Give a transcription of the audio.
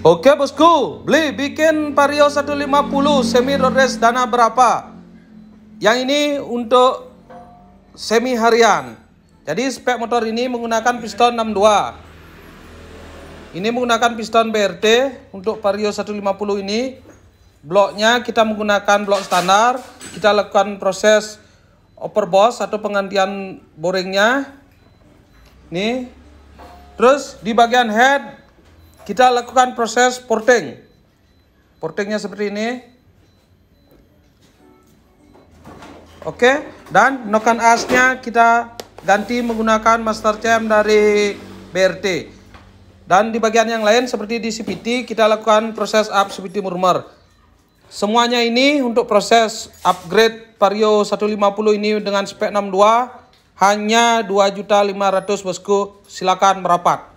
Oke bosku, beli bikin Vario 150 semi roadrest dana berapa? Yang ini untuk semi harian. Jadi spek motor ini menggunakan piston 62. Ini menggunakan piston BRT untuk Vario 150 ini. Bloknya kita menggunakan blok standar. Kita lakukan proses overboss atau penggantian boringnya. Nih. Terus di bagian head kita lakukan proses porting. Portingnya seperti ini. Oke, dan nokan asnya kita ganti menggunakan master cam dari BRT. Dan di bagian yang lain seperti di CPT kita lakukan proses up CPT murmur. Semuanya ini untuk proses upgrade Vario 150 ini dengan spek 62 hanya 2.500 bosku. Silakan merapat.